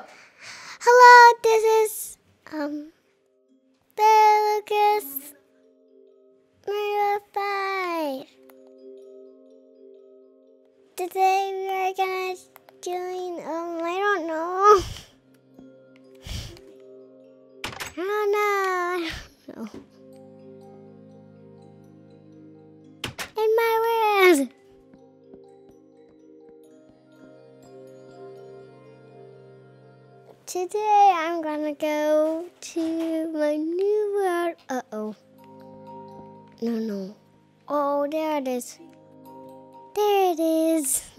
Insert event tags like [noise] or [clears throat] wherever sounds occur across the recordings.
Hello, this is um Lucas Mario Five. Today we are gonna doing um I don't know. [laughs] I don't know. I don't know. In my world. Today I'm gonna go to my new world. Uh oh. No, no. Oh, there it is. There it is. [laughs]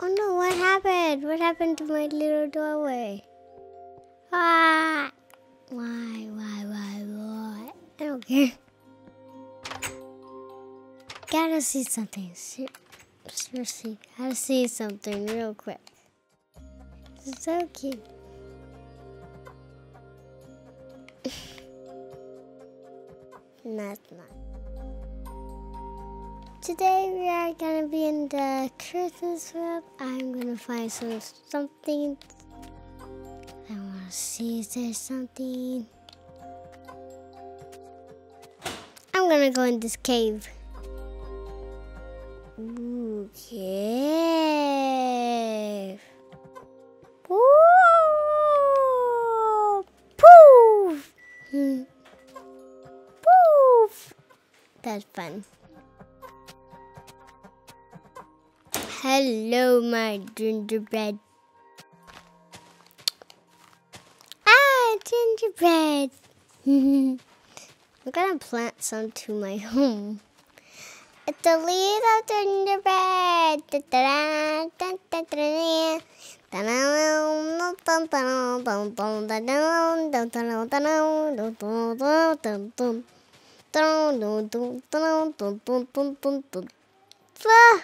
oh no, what happened? What happened to my little doorway? Ah! Why, why, why, why? I don't care. [laughs] Gotta see something. Ser- Seriously, gotta see something real quick. It's so cute. no, it's [laughs] not. Today we are gonna be in the Christmas world. I'm gonna find some something. I wanna see if there's something. I'm gonna go in this cave. Cave. Poof. Hmm. Poof. That's fun. Hello, my gingerbread. Ah, gingerbread. [laughs] I'm gonna plant some to my home. The of gingerbread. Da-da-da, da-da-da-da. Ah!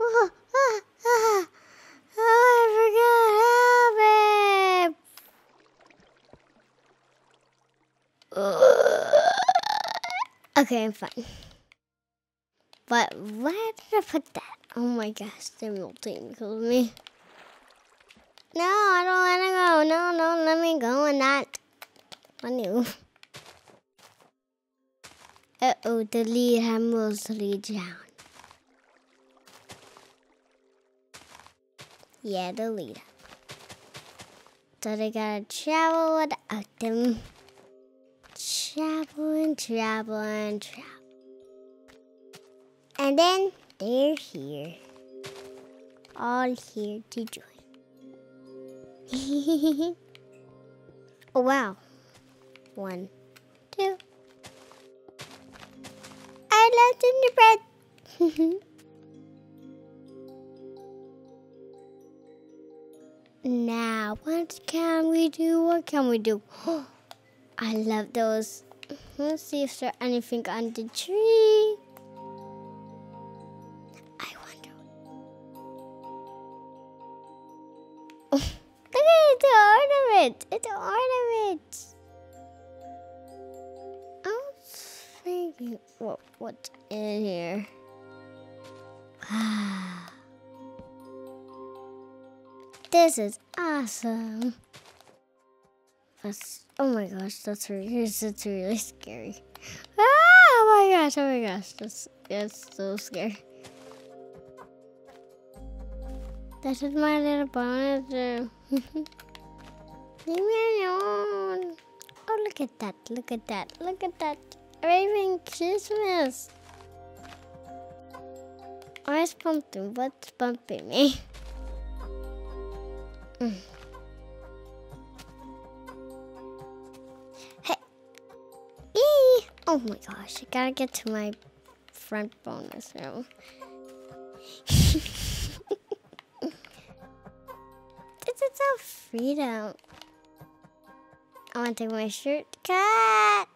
Oh, ah, ah. Oh, I forgot. Help me. Okay, I'm fine. But where did I put that? Oh my gosh, they're melting because of me. No, I don't want to go. No, no, let me go and not. I knew. Uh oh, the lead had mostly down. Yeah, the leader. So they gotta travel without them. Travel and travel and travel. And then they're here. All here to join. [laughs] oh wow. One, two. I love gingerbread. [laughs] Now, what can we do? What can we do? [gasps] I love those. Let's see if there's anything on the tree. Ornament. It's an ornament. I was thinking, what, what's in here? [sighs] This is awesome. That's, oh my gosh, that's really, [laughs] that's really scary. Ah, oh my gosh, oh my gosh, that's, that's so scary. This is my little bonus room. [laughs] Oh, look at that, look at that, look at that. Raven Christmas. Where's Pumpkin? What's bumping me? Mm. Hey. Eee. Oh my gosh, I gotta get to my front bonus room. [laughs] this is freedom. I wanna take my shirt. Cut!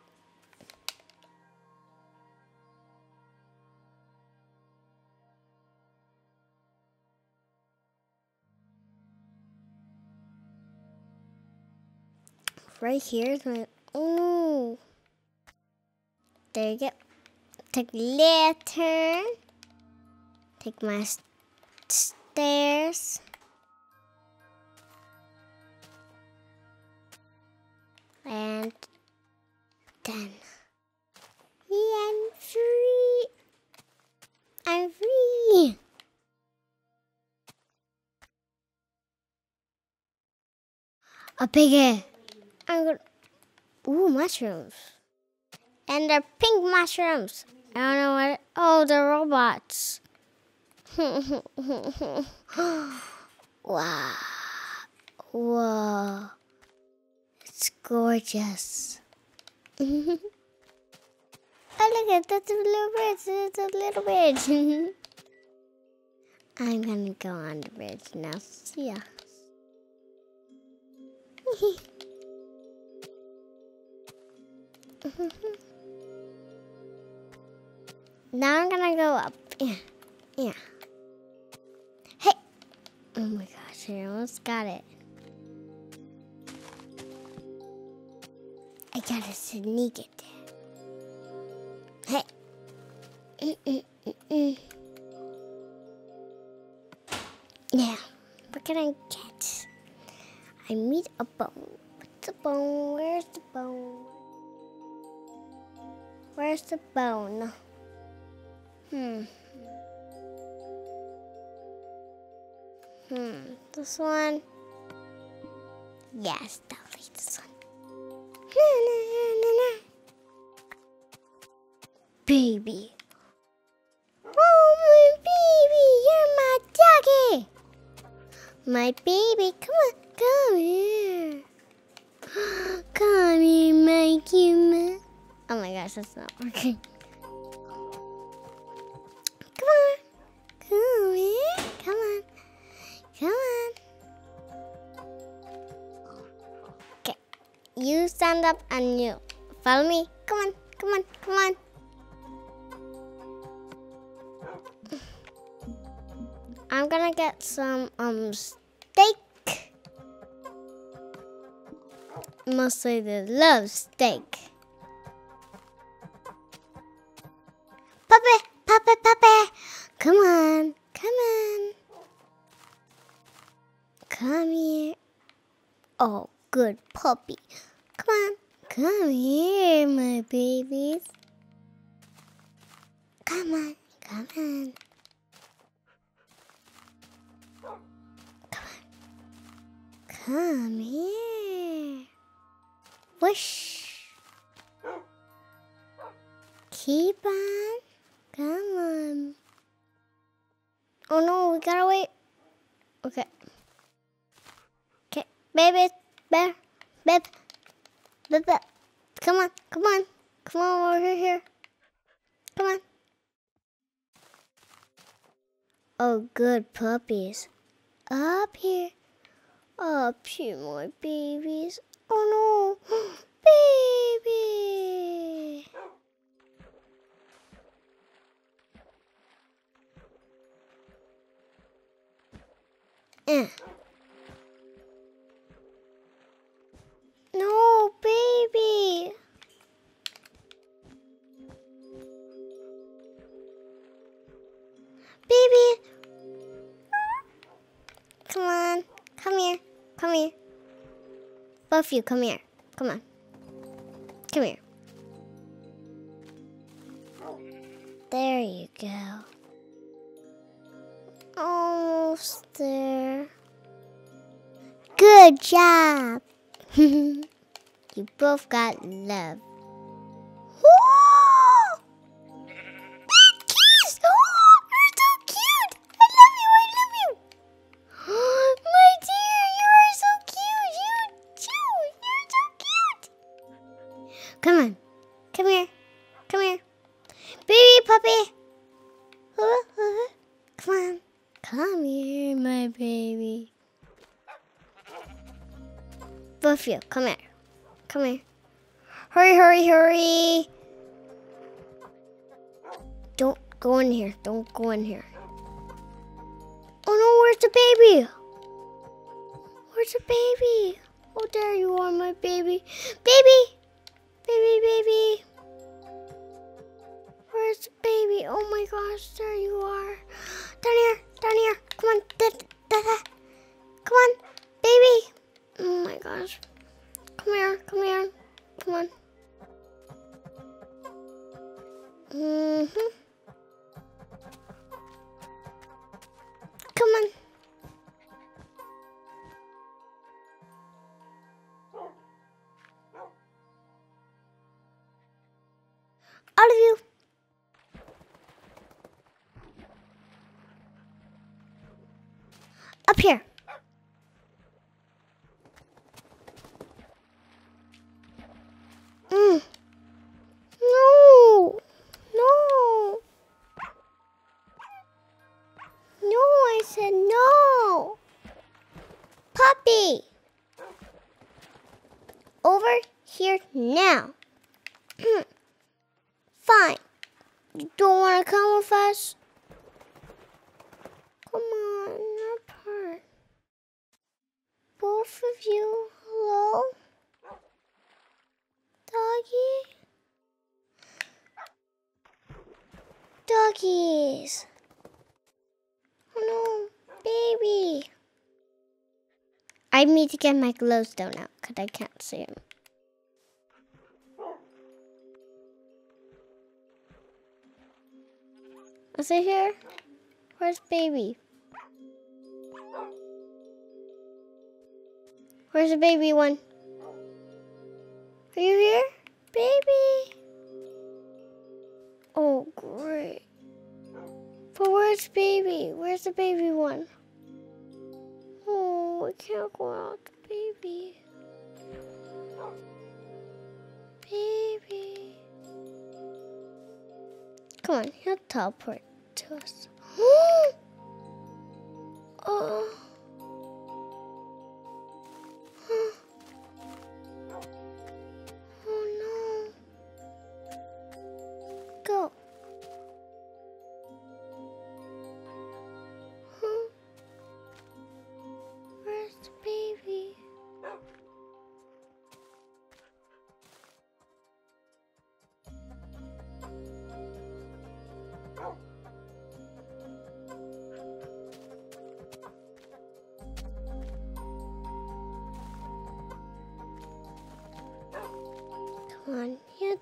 right here is my oh there you go take the lantern take my stairs. Piggy. I'm gonna. Ooh, mushrooms. And they're pink mushrooms. I don't know what. Oh, they're robots. [laughs] wow. Whoa. It's gorgeous. [laughs] oh, look at that's a little bridge. It's a little bridge. [laughs] I'm gonna go on the bridge now. See ya. [laughs] now I'm gonna go up. Yeah. Yeah. Hey! Oh my gosh, I almost got it. I gotta sneak it. Hey! Mm -mm -mm what can I get? I meet a bone. What's the bone? Where's the bone? Where's the bone? Hmm. Hmm. This one? Yes, definitely this one. Na, na, na. Baby. My baby, come on, come here. [gasps] Come here, my cute. Oh my gosh, that's not working. Come on. Come here. Come on. Come on. Okay. You stand up and you follow me. Come on. Come on. Come on. I'm gonna get some um steak. Must Mostly the love steak. Puppy, puppy, puppy. Come on, come on. Come here. Oh, good puppy. Come on, come here, my babies. Come on, come on. Come here. Whoosh. Keep on. Come on. Oh no, we gotta wait. Okay. Okay, baby, bear, babe, babe. Come on, come on, come on over here. Come on. Oh, good puppies. Up here. Up here, my babies. Oh no, [gasps] baby. Eh. Both of you, come here. Come on. Come here. There you go. Almost there. Good job. [laughs] you both got love. you. Come here. Come here. Hurry, hurry, hurry. Don't go in here. Don't go in here. Oh no, where's the baby? Where's the baby? Oh, there you are, my baby. Baby! Baby, baby. Where's the baby? Oh my gosh, there you are. Down here, down here. Come on. Da, da, da. Come on, baby. Oh my gosh. Come here, come here. Come on. Mm-hmm. Said no. Puppy. Over here now. [clears throat] Fine. You don't want to come with us? Come on, not. Both of you, hello? Doggy? Doggies. No, baby. I need to get my glowstone out because I can't see him. Is it here? Where's baby? Where's the baby one? Are you here? Baby? Oh, great. But where's baby? Where's the baby one? Oh, I can't go out the baby. Baby. Come on, he'll teleport to us.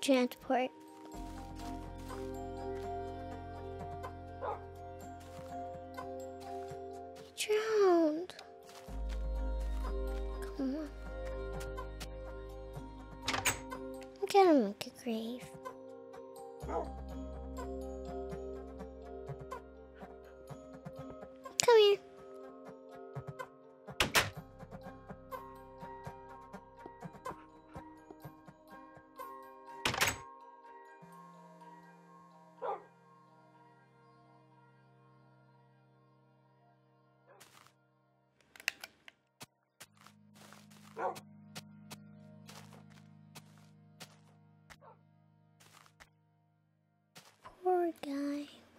Transport.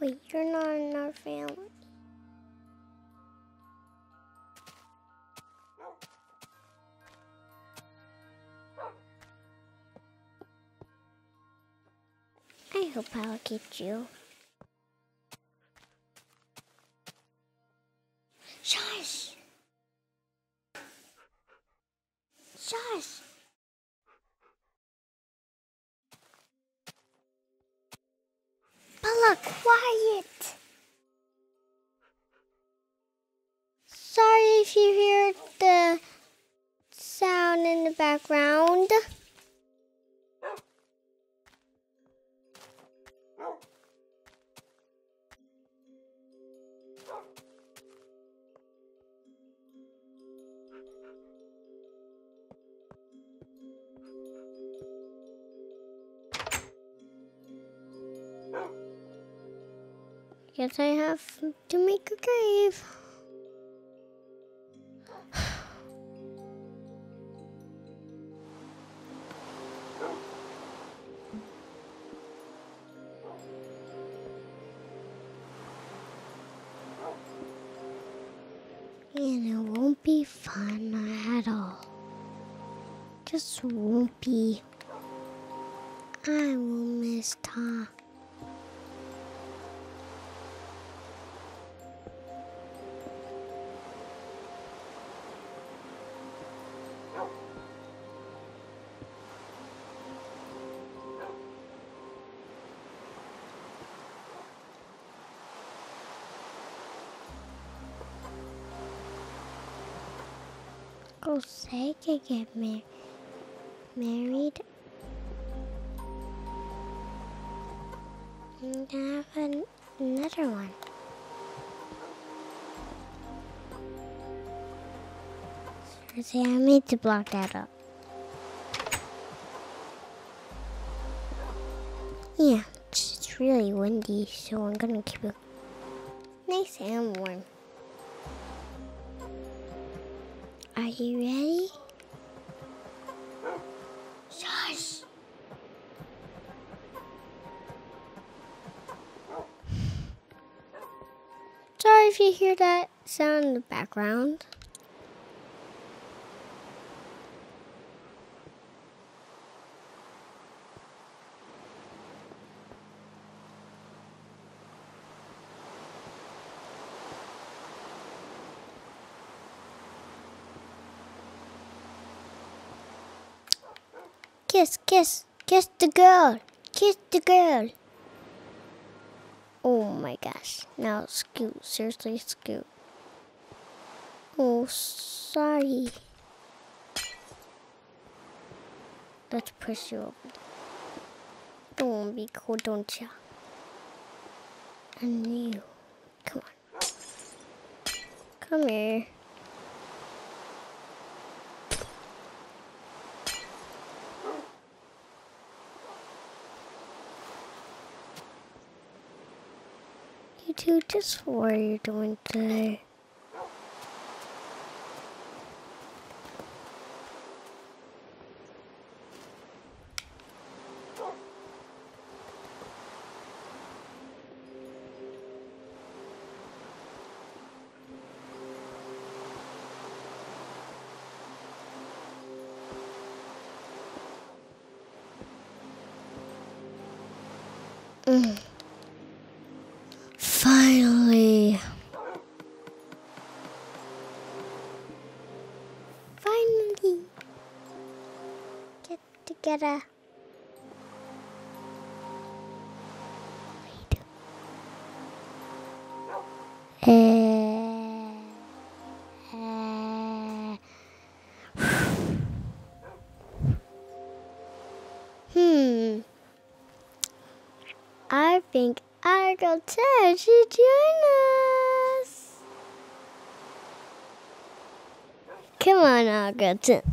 Wait, you're not in our family. I hope I'll get you. Guess I have to make a grave. And it won't be fun at all. Just won't be. I will miss Tom. Uncle say could get mar- married. Have an- another one. See, I need to block that up. Yeah, it's really windy, so I'm gonna keep it nice and warm. Are you ready? Shush! Sorry if you hear that sound in the background. Kiss, kiss, kiss the girl. Kiss the girl. Oh my gosh. Now scoot. Seriously, scoot. Oh, sorry. Let's push you over. Don't be cold, don't ya? And you. Come on. Come here. You two, just what are you doing today? Get. Wait. Uh, uh, hmm. I think got Ted to join us. Come on, Argleton.